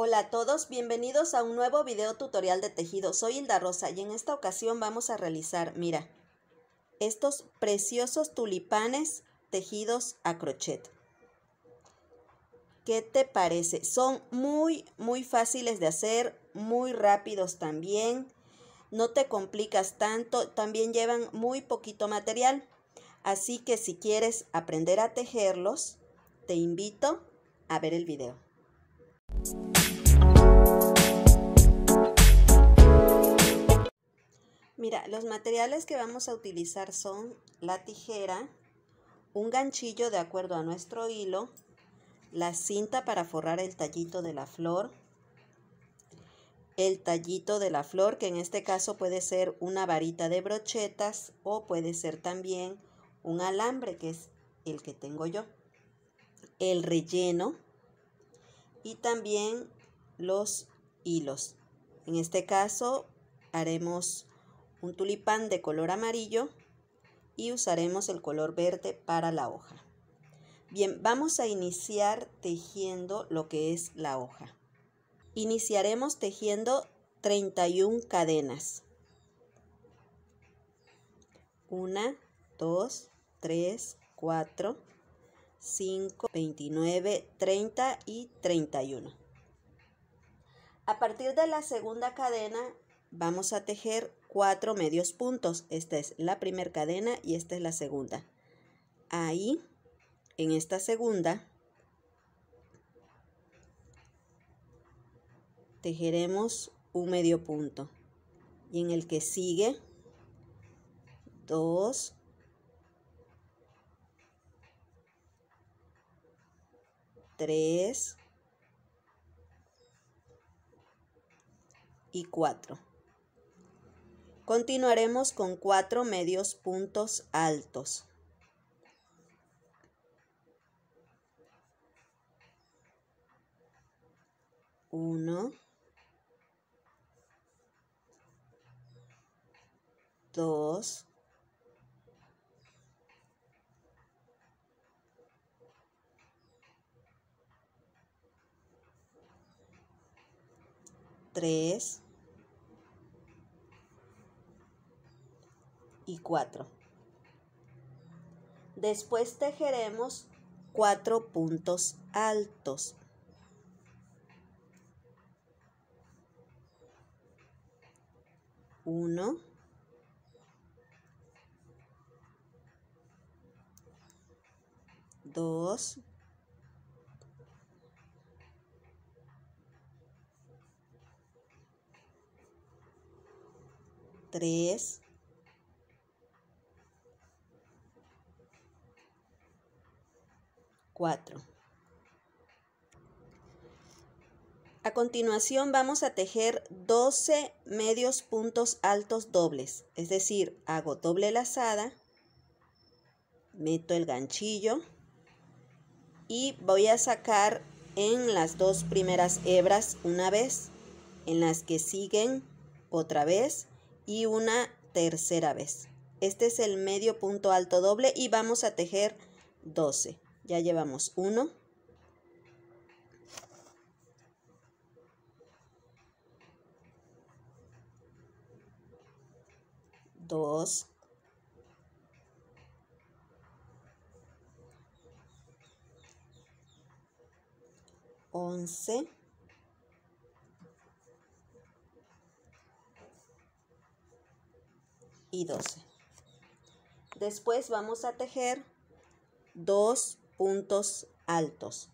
Hola a todos, bienvenidos a un nuevo video tutorial de tejido. Soy Hilda Rosa y en esta ocasión vamos a realizar, mira, estos preciosos tulipanes tejidos a crochet. ¿Qué te parece? Son muy, muy fáciles de hacer, muy rápidos también. No te complicas tanto, también llevan muy poquito material. Así que si quieres aprender a tejerlos, te invito a ver el video. Mira, los materiales que vamos a utilizar son la tijera, un ganchillo de acuerdo a nuestro hilo, la cinta para forrar el tallito de la flor, el tallito de la flor, que en este caso puede ser una varita de brochetas o puede ser también un alambre, que es el que tengo yo, el relleno y también los hilos. En este caso haremos un tulipán de color amarillo y usaremos el color verde para la hoja. Bien, vamos a iniciar tejiendo lo que es la hoja. Iniciaremos tejiendo 31 cadenas. 1, 2, 3, 4, 5, 29, 30 y 31. A partir de la segunda cadena vamos a tejer cuatro medios puntos. Esta es la primera cadena y esta es la segunda. Ahí, en esta segunda, tejeremos un medio punto. Y en el que sigue, dos, tres y cuatro. Continuaremos con cuatro medios puntos altos. Uno, dos, tres, y 4. Después tejeremos cuatro puntos altos. Uno, dos, tres, 4. A continuación vamos a tejer 12 medios puntos altos dobles, es decir, hago doble lazada, meto el ganchillo y voy a sacar en las dos primeras hebras una vez, en las que siguen otra vez y una tercera vez. Este es el medio punto alto doble y vamos a tejer 12. Ya llevamos uno. Dos. Once. Y doce. Después vamos a tejer dos puntos altos.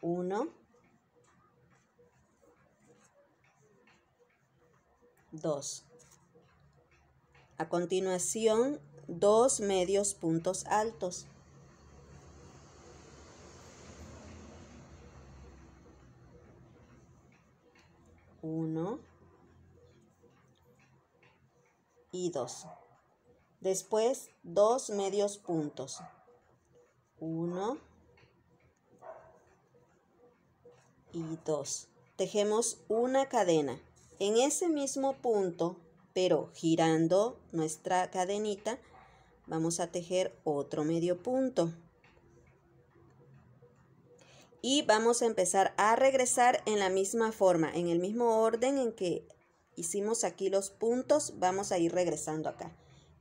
Uno, dos. A continuación, dos medios puntos altos. Uno y dos. Después, dos medios puntos. Uno y dos. Tejemos una cadena. En ese mismo punto, pero girando nuestra cadenita, vamos a tejer otro medio punto. y vamos a empezar a regresar en la misma forma, en el mismo orden en que hicimos aquí los puntos, vamos a ir regresando acá.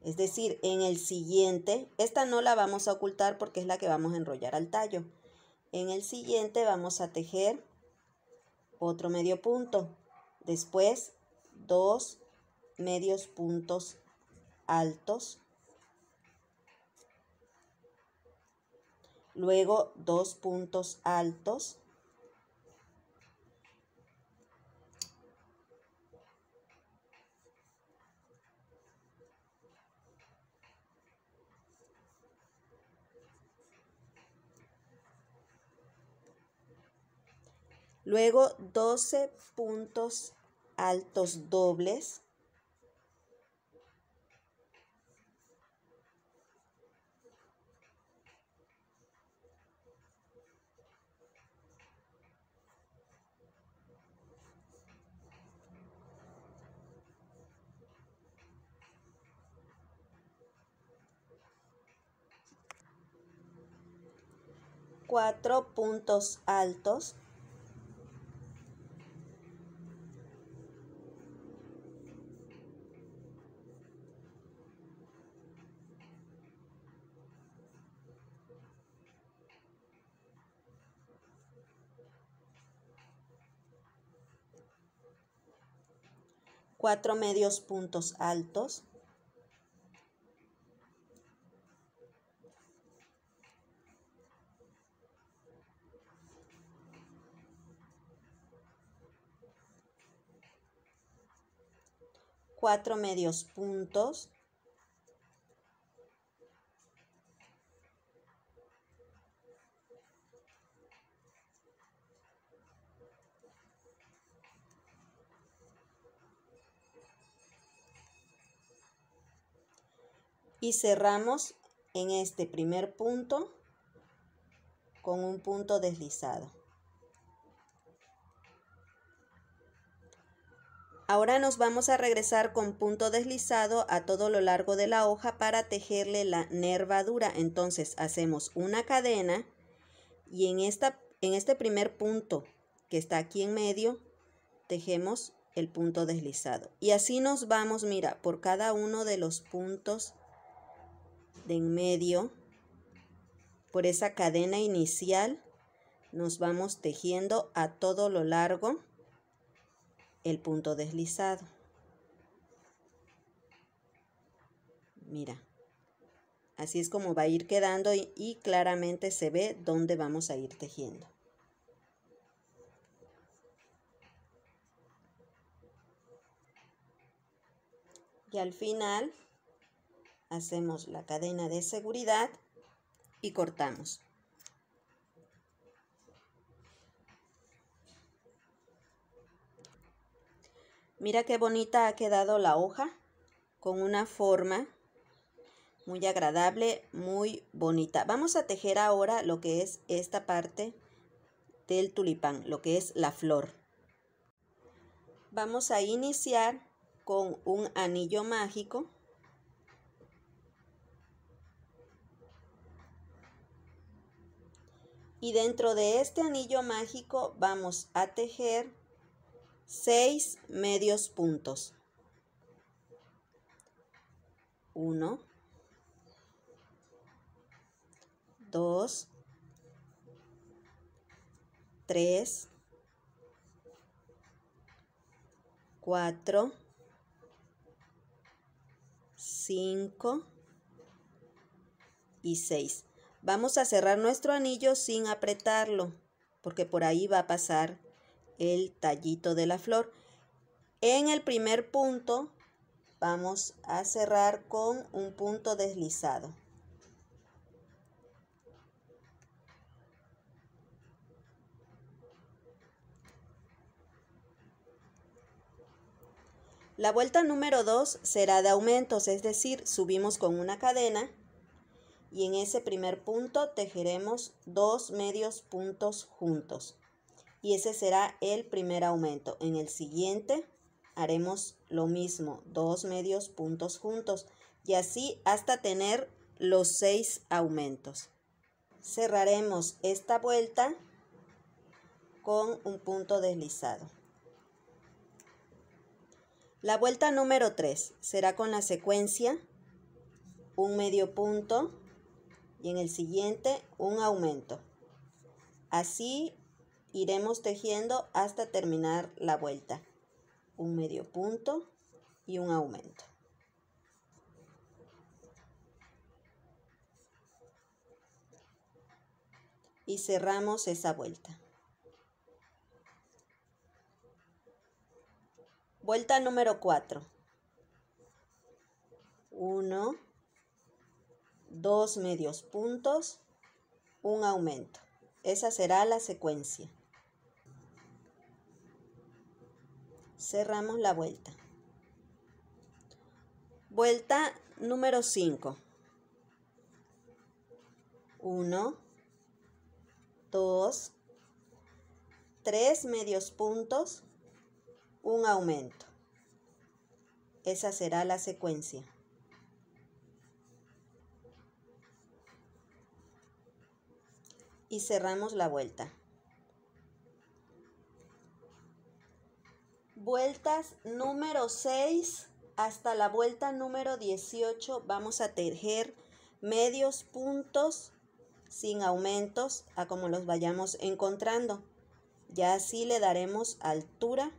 Es decir, en el siguiente, esta no la vamos a ocultar porque es la que vamos a enrollar al tallo. En el siguiente vamos a tejer otro medio punto. Después, dos medios puntos altos. Luego, dos puntos altos. Luego 12 puntos altos dobles. Cuatro puntos altos. Cuatro medios puntos altos, cuatro medios puntos, cerramos en este primer punto con un punto deslizado. Ahora nos vamos a regresar con punto deslizado a todo lo largo de la hoja para tejerle la nervadura. Entonces hacemos una cadena y en, esta, en este primer punto que está aquí en medio, tejemos el punto deslizado. Y así nos vamos, mira, por cada uno de los puntos de en medio, por esa cadena inicial, nos vamos tejiendo a todo lo largo el punto deslizado. Mira, así es como va a ir quedando y, claramente se ve dónde vamos a ir tejiendo. Y al final hacemos la cadena de seguridad y cortamos. Mira qué bonita ha quedado la hoja con una forma muy agradable, muy bonita. Vamos a tejer ahora lo que es esta parte del tulipán, lo que es la flor. Vamos a iniciar con un anillo mágico y dentro de este anillo mágico vamos a tejer seis medios puntos. Uno, dos, tres, cuatro, cinco y seis. Vamos a cerrar nuestro anillo sin apretarlo, porque por ahí va a pasar el tallito de la flor. En el primer punto vamos a cerrar con un punto deslizado. La vuelta número 2 será de aumentos, es decir, subimos con una cadena y en ese primer punto tejeremos dos medios puntos juntos y ese será el primer aumento. En el siguiente haremos lo mismo, dos medios puntos juntos y así hasta tener los seis aumentos. Cerraremos esta vuelta con un punto deslizado. La vuelta número 3 será con la secuencia un medio punto y en el siguiente un aumento. Así iremos tejiendo hasta terminar la vuelta. Un medio punto y un aumento. Y cerramos esa vuelta. Vuelta número 4. 1, 2 medios puntos, un aumento. Esa será la secuencia. Cerramos la vuelta. Vuelta número 5. 1, 2, 3 medios puntos, un aumento. Esa será la secuencia. Y cerramos la vuelta. Vueltas número 6 hasta la vuelta número 18 vamos a tejer medios puntos sin aumentos a como los vayamos encontrando. Ya así le daremos altura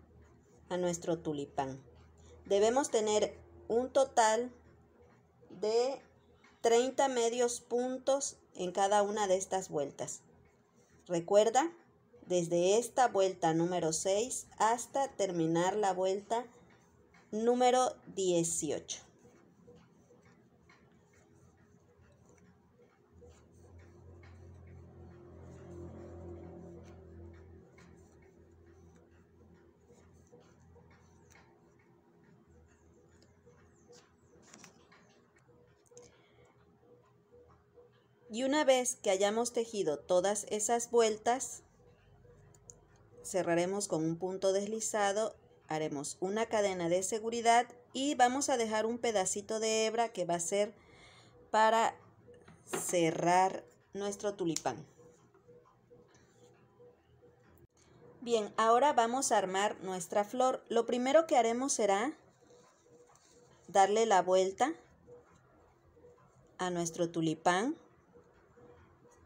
a nuestro tulipán. Debemos tener un total de 30 medios puntos en cada una de estas vueltas. Recuerda, desde esta vuelta número 6 hasta terminar la vuelta número 18. Y una vez que hayamos tejido todas esas vueltas, cerraremos con un punto deslizado, haremos una cadena de seguridad y vamos a dejar un pedacito de hebra que va a ser para cerrar nuestro tulipán. Bien, ahora vamos a armar nuestra flor. Lo primero que haremos será darle la vuelta a nuestro tulipán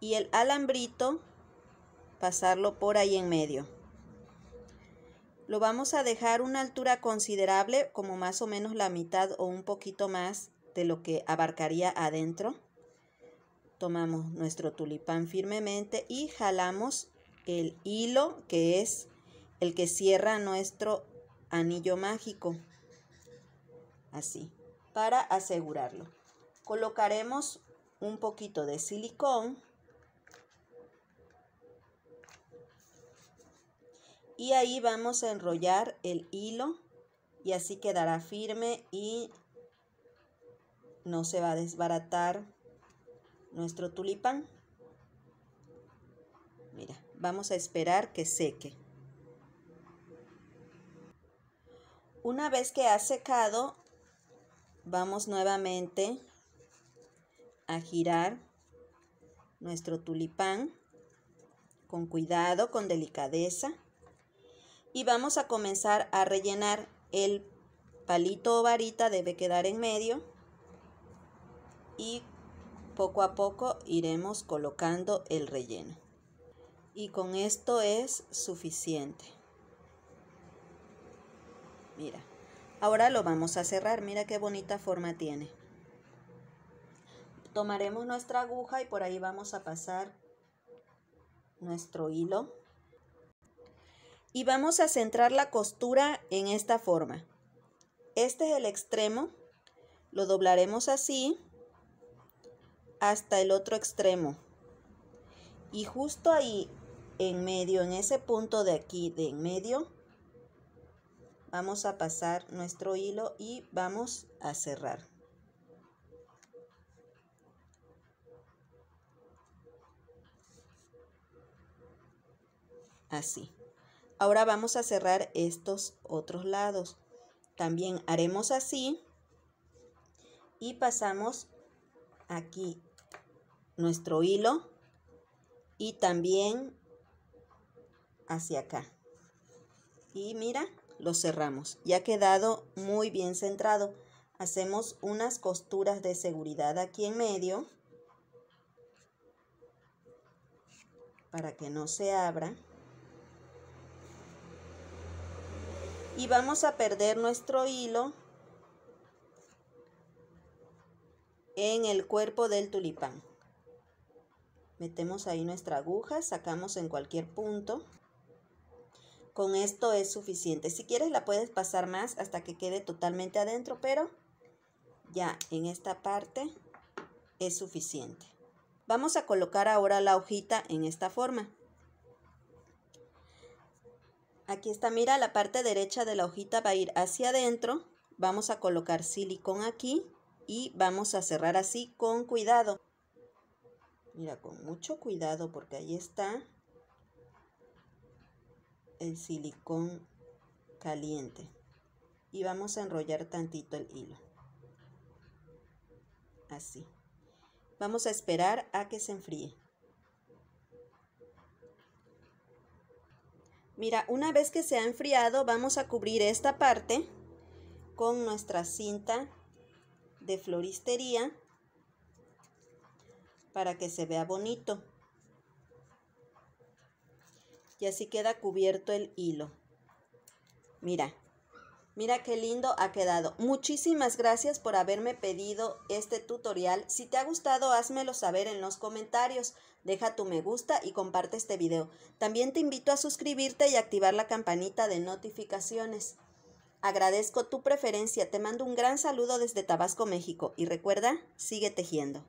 y el alambrito pasarlo por ahí en medio. Lo vamos a dejar una altura considerable, como más o menos la mitad o un poquito más de lo que abarcaría adentro. Tomamos nuestro tulipán firmemente y jalamos el hilo que es el que cierra nuestro anillo mágico. Así, para asegurarlo. Colocaremos un poquito de silicón y ahí vamos a enrollar el hilo y así quedará firme y no se va a desbaratar nuestro tulipán. Mira, vamos a esperar que seque. Una vez que ha secado, vamos nuevamente a girar nuestro tulipán con cuidado, con delicadeza y vamos a comenzar a rellenar el palito o varita debe quedar en medio y poco a poco iremos colocando el relleno. Y con esto es suficiente. Mira ahora lo vamos a cerrar mira qué bonita forma tiene. Tomaremos nuestra aguja y por ahí vamos a pasar nuestro hilo y vamos a centrar la costura en esta forma. Este es el extremo, lo doblaremos así hasta el otro extremo. Y justo ahí en medio, en ese punto de aquí de en medio, vamos a pasar nuestro hilo y vamos a cerrar. Así. Ahora vamos a cerrar estos otros lados. También haremos así y pasamos aquí nuestro hilo y también hacia acá. Y mira, lo cerramos. Ya ha quedado muy bien centrado. Hacemos unas costuras de seguridad aquí en medio para que no se abra. Y vamos a perder nuestro hilo en el cuerpo del tulipán. Metemos ahí nuestra aguja, sacamos en cualquier punto. Con esto es suficiente. Si quieres la puedes pasar más hasta que quede totalmente adentro, pero ya en esta parte es suficiente. Vamos a colocar ahora la hojita en esta forma. Aquí está, mira, la parte derecha de la hojita va a ir hacia adentro. Vamos a colocar silicón aquí y vamos a cerrar así con cuidado. Mira, con mucho cuidado porque ahí está el silicón caliente. Y vamos a enrollar tantito el hilo. Así. Vamos a esperar a que se enfríe. Mira, una vez que se ha enfriado, vamos a cubrir esta parte con nuestra cinta de floristería para que se vea bonito. Y así queda cubierto el hilo. Mira, Mira qué lindo ha quedado. Muchísimas gracias por haberme pedido este tutorial. Si te ha gustado, házmelo saber en los comentarios. Deja tu me gusta y comparte este video. También te invito a suscribirte y activar la campanita de notificaciones. Agradezco tu preferencia. Te mando un gran saludo desde Tabasco, México. Y recuerda, sigue tejiendo.